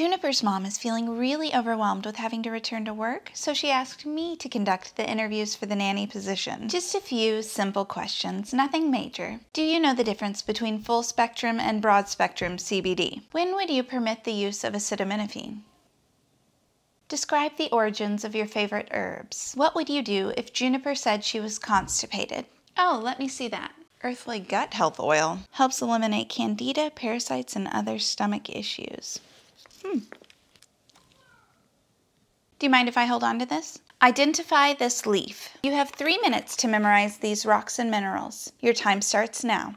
Juniper's mom is feeling really overwhelmed with having to return to work, so she asked me to conduct the interviews for the nanny position. Just a few simple questions, nothing major. Do you know the difference between full spectrum and broad spectrum CBD? When would you permit the use of acetaminophen? Describe the origins of your favorite herbs. What would you do if Juniper said she was constipated? Oh, let me see that. Earthly Gut Health Oil helps eliminate candida, parasites, and other stomach issues. Hmm. Do you mind if I hold on to this? Identify this leaf. You have three minutes to memorize these rocks and minerals. Your time starts now.